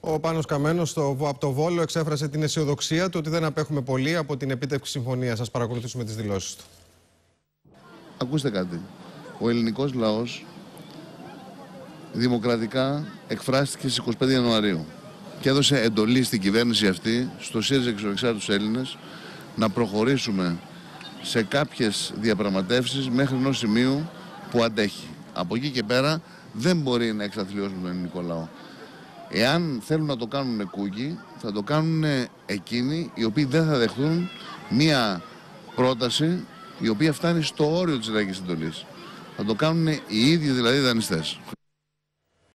Ο Πάνος Καμένος στο, από το Βόλο εξέφρασε την αισιοδοξία του ότι δεν απέχουμε πολύ από την επίτευξη συμφωνίας. Σας παρακολουθήσουμε τις δηλώσεις του. Ακούστε κάτι. Ο ελληνικός λαός δημοκρατικά εκφράστηκε στις 25 Ιανουαρίου και έδωσε εντολή στην κυβέρνηση αυτή, στο ΣΥΡΙΖΑ και στους εξάρτητους Έλληνες, να προχωρήσουμε σε κάποιες διαπραγματεύσεις μέχρι ενός σημείου που αντέχει. Από εκεί και πέρα δεν μπορεί να εξαθλιώσουν τον ελληνικό λαό. Εάν θέλουν να το κάνουν κούκι, θα το κάνουν εκείνοι οι οποίοι δεν θα δεχτούν μία πρόταση η οποία φτάνει στο όριο της λαϊκής συντολής. Θα το κάνουν οι ίδιοι δηλαδή οι δανειστές.